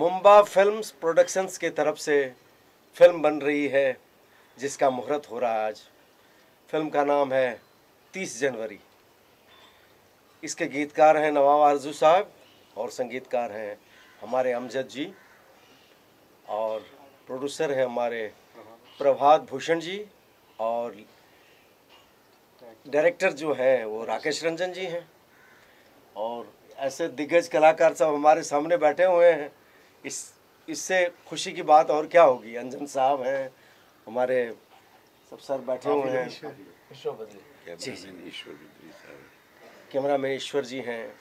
Mumba films productions के तरफ़ से फ़िल्म बन रही है, जिसका मुहूर्त हो रहा है आज। फ़िल्म का नाम है तीस जनवरी। इसके गीतकार हैं नवाब आरज़ू साहब और संगीतकार हैं हमारे अमजद जी और प्रोड्यूसर हैं हमारे प्रभात भूषण जी और डायरेक्टर जो हैं वो राकेश रंजन जी हैं। और ऐसे दिग्गज कलाकार सब हमारे सामने बैठे हुए हैं। इस इससे खुशी की बात और क्या होगी? अंजन साहब हैं हमारे सब सर बैठे हुए हैं। जी। कैमरा मैन ईश्वर जी हैं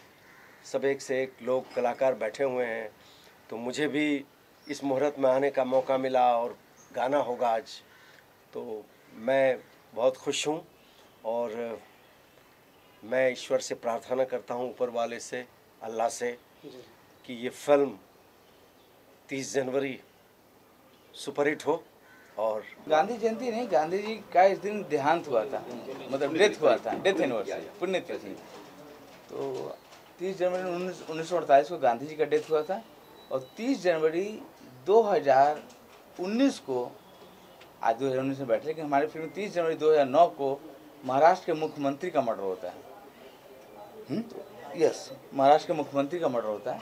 सब एक से एक लोग कलाकार बैठे हुए हैं। तो मुझे भी इस मुहूर्त में आने का मौका मिला और गाना होगा आज। तो मैं बहुत खुश हूँ और मैं ईश्वर से प्रार्थना करता हूँ ऊपर वाले से अल्लाह से कि ये फ़िल्म तीस जनवरी सुपरहिट हो और गांधी जयंती नहीं गांधी जी का इस दिन देहांत हुआ था मतलब डेथ हुआ था डेथ एनिवर्सरी पुण्यतिथि। तो तीस जनवरी उन्नीस को गांधी जी का डेथ हुआ था और तीस जनवरी 2019 को आज दो हज़ार उन्नीस में बैठे लेकिन हमारी फ़िल्म तीस जनवरी 2009 को महाराष्ट्र के मुख्यमंत्री का मर्डर होता है। तो, यस महाराष्ट्र के मुख्यमंत्री का मर्डर होता है।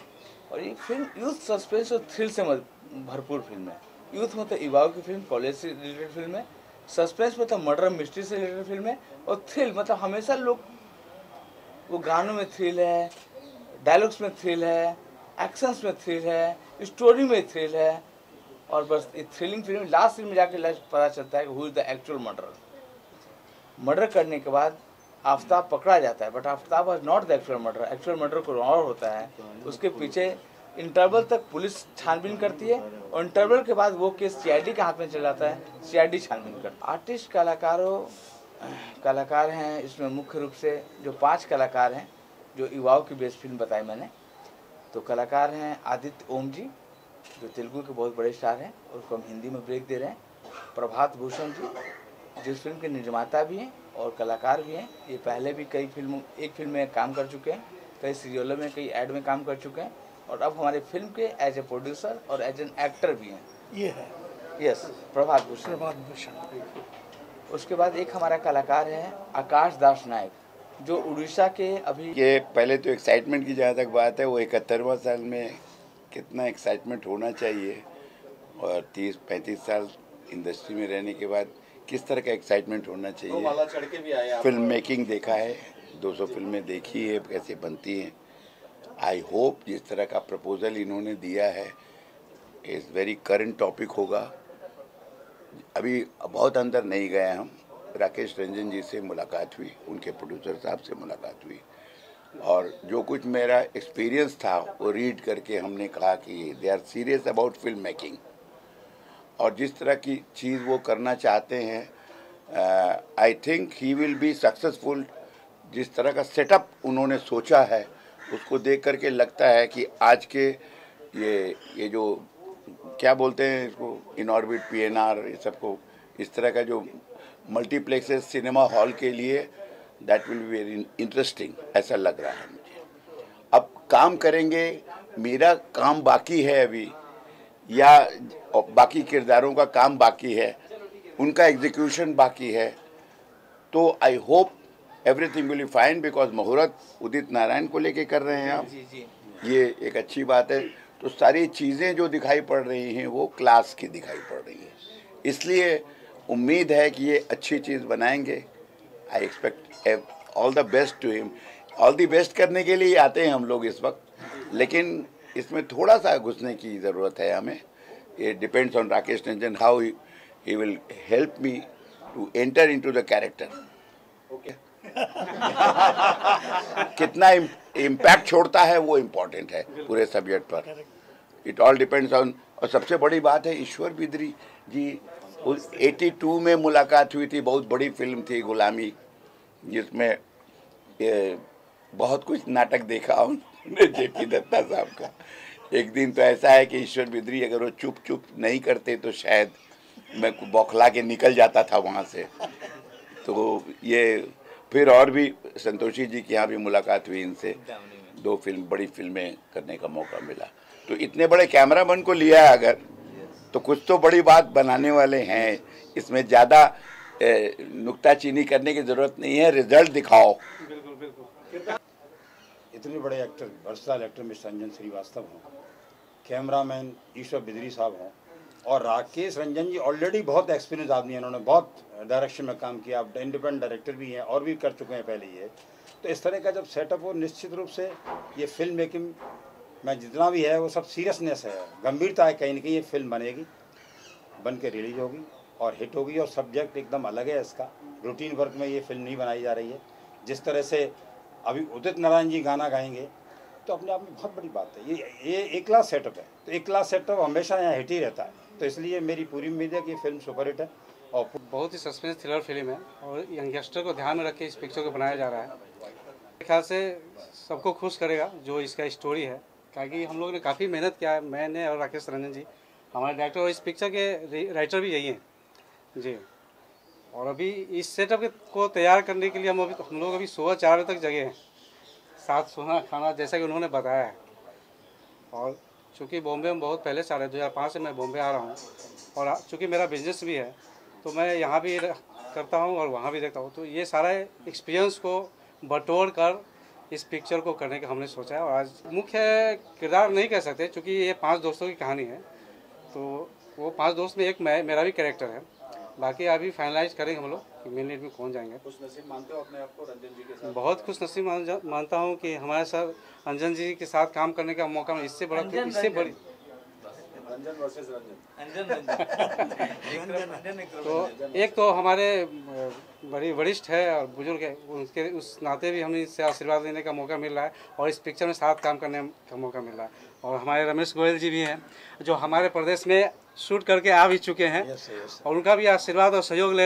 और ये फ़िल्म, यूथ सस्पेंस और थ्रिल से भरपूर फ़िल्म है। यूथ मतलब युवाओं की फ़िल्म, कॉलेज से रिलेटेड फ़िल्म है। सस्पेंस मतलब मर्डर, मिस्ट्री से रिलेटेड फ़िल्म है। और थ्रिल मतलब हमेशा लोग, वो गानों में थ्रिल है, डायलॉग्स में थ्रिल है, एक्शंस में थ्रिल है, स्टोरी में थ्रिल है। और बस ये थ्रिलिंग फ़िल्म, लास्ट फ़िल्म में जाके पता चलता है who is the actual murder murder करने के बाद आफ्ताब पकड़ा जाता है but Aftab was not the actual murder actual murder को और होता है, उसके पीछे इंटरवल तक पुलिस छानबीन करती है और इंटरवल के बाद वो केस सीआईडी के हाथ में चला जाता है सीआईडी छानबीन करती है। आर्टिस्ट कलाकारों, कलाकार हैं, इसमें मुख्य रूप से जो पाँच कलाकार हैं, जो युवाओं की बेस्ट फ़िल्म बताई मैंने तो कलाकार हैं आदित्य ओम जी, जो तेलुगु के बहुत बड़े स्टार हैं उसको हम हिंदी में ब्रेक दे रहे हैं। प्रभात भूषण जी, जिस फ़िल्म के निर्माता भी हैं और कलाकार भी हैं। ये पहले भी कई फ़िल्म एक फ़िल्म में काम कर चुके हैं कई सीरियलों में कई एड में काम कर चुके हैं। और अब हमारे फ़िल्म के एज ए प्रोड्यूसर और एज एन एक्टर भी हैं। ये है। यस प्रभात भूषण। प्रभात भूषण उसके बाद एक हमारा कलाकार है आकाश दास नायक जो उड़ीसा के अभी ये पहले तो एक्साइटमेंट की जहाँ तक बात है वो इकहत्तरवा साल में कितना एक्साइटमेंट होना चाहिए। और तीस पैंतीस साल इंडस्ट्री में रहने के बाद किस तरह का एक्साइटमेंट होना चाहिए? फ़िल्म मेकिंग देखा है 200 फ़िल्में देखी है कैसे बनती हैं। आई होप जिस तरह का प्रपोजल इन्होंने दिया है इज़ वेरी करंट टॉपिक होगा। अभी बहुत अंदर नहीं गए हम। राकेश रंजन जी से मुलाकात हुई उनके प्रोड्यूसर साहब से मुलाकात हुई। और जो कुछ मेरा एक्सपीरियंस था वो रीड करके हमने कहा कि they are serious about film making और जिस तरह की चीज़ वो करना चाहते हैं I think he will be successful जिस तरह का सेटअप उन्होंने सोचा है, उसको देख करके लगता है कि आज के ये ये जो, क्या बोलते हैं इसको in orbit P N R ये सबको, इस तरह का जो मल्टीप्लेक्सेस सिनेमा हॉल के लिए that will be very interesting ऐसा लग रहा है मुझे। अब काम करेंगे, मेरा काम बाकी है अभी। या बाकी किरदारों का काम बाकी है उनका एग्जीक्यूशन बाकी है तो I hope everything will fine because मुहूर्त उदित नारायण को लेके कर रहे हैं आप। ये एक अच्छी बात है। तो सारी चीज़ें जो दिखाई पड़ रही हैं वो क्लास की दिखाई पड़ रही हैं। इसलिए उम्मीद है कि ये अच्छी चीज़ बनाएँगे। I expect all the best to him all the best करने के लिए आते हैं हम लोग इस वक्त। लेकिन इसमें थोड़ा सा घुसने की ज़रूरत है हमें। ये depends on Rakesh Ranjan how he will help me to enter into the character okay कितना इम्पैक्ट छोड़ता है वो इम्पोर्टेंट है पूरे सब्जेक्ट पर। इट ऑल डिपेंड्स ऑन और सबसे बड़ी बात है ईश्वर बिदरी जी उस 82 में मुलाकात हुई थी बहुत बड़ी फ़िल्म थी गुलामी जिसमें बहुत कुछ नाटक देखा उन्होंने जे पी दत्ता साहब का। एक दिन तो ऐसा है कि ईश्वर बिद्री अगर वो चुप चुप नहीं करते तो शायद मैं बौखला के निकल जाता था वहाँ से। तो ये, फिर और भी संतोषी जी की यहाँ भी मुलाकात हुई इनसे। दो फ़िल्म, बड़ी फ़िल्में करने का मौका मिला। तो इतने बड़े कैमरामैन को लिया है अगर तो कुछ तो बड़ी बात बनाने वाले हैं। इसमें ज़्यादा नुकताचीनी करने की ज़रूरत नहीं है। रिज़ल्ट दिखाओ। इतने बड़े एक्टर वर्षाल एक्टर मिस्टर रंजन श्रीवास्तव हों कैमरामैन ईश्वर बिदरी साहब हों, और राकेश रंजन जी ऑलरेडी बहुत एक्सपीरियंस आदमी हैं उन्होंने बहुत डायरेक्शन में काम किया, अब इंडिपेंडेंट डायरेक्टर भी हैं, और भी कर चुके हैं पहले ये। तो इस तरह का जब सेटअप हो, निश्चित रूप से ये फ़िल्म मेकिंग में जितना भी है, वो सब सीरियसनेस है। गंभीरता है कहीं ना कहीं ये फ़िल्म बनेगी बन के रिलीज़ होगी, और हिट होगी, और सब्जेक्ट एकदम अलग है इसका। रूटीन वर्क में ये फ़िल्म नहीं बनाई जा रही है। जिस तरह से अभी उदित नारायण जी गाना गाएँगे तो अपने आप में बहुत बड़ी बात है। ये ये एक क्लास सेटअप है। तो एक क्लास सेटअप हमेशा यहाँ हिट ही रहता है। तो इसलिए मेरी पूरी उम्मीद है कि फ़िल्म सुपर हिट है और बहुत ही सस्पेंस थ्रिलर फ़िल्म है और यंगस्टर को ध्यान में रख इस पिक्चर को बनाया जा रहा है। मेरे ख्याल से सबको खुश करेगा जो इसका स्टोरी है। क्योंकि हम लोगों ने काफ़ी मेहनत किया है। मैंने और राकेश रंजन जी, हमारे डायरेक्टर और इस पिक्चर के राइटर भी यही हैं। जी। और अभी इस सेटअप को तैयार करने के लिए हम अभी हम लोग अभी सुबह चार बजे तक जगे हैं। साथ सोना खाना जैसा कि उन्होंने बताया है। और चूँकि बॉम्बे में बहुत पहले से रहे दो हज़ार पाँच से मैं बॉम्बे आ रहा हूँ। और चूँकि मेरा बिज़नेस भी है तो मैं यहाँ भी करता हूँ और वहाँ भी देखता हूँ। तो ये सारा एक्सपीरियंस को बटोर कर इस पिक्चर को करने का हमने सोचा है। और आज मुख्य किरदार नहीं कह सकते क्योंकि ये पाँच दोस्तों की कहानी है। तो वो पाँच दोस्त में एक मैं मेरा भी कैरेक्टर है। बाकी अभी फाइनलाइज करेंगे हम लोग कि मेन लीड में कौन जाएँगे। खुश नसीब मानते हो अपने आप को रंजन जी के साथ? बहुत खुश नसीब मान, मानता हूँ कि हमारे साथ रंजन जी के साथ काम करने का मौका मिला। इससे बड़ा इससे बड़ी तो एक तो हमारे बड़ी वरिष्ठ है और बुज़ुर्ग है उनके उस नाते भी हमें इससे आशीर्वाद लेने का मौका मिल रहा है और इस पिक्चर में साथ काम करने का मौका मिल रहा है। और हमारे रमेश गोयल जी भी हैं जो हमारे प्रदेश में शूट करके आ भी चुके हैं। और उनका भी आशीर्वाद और सहयोग ले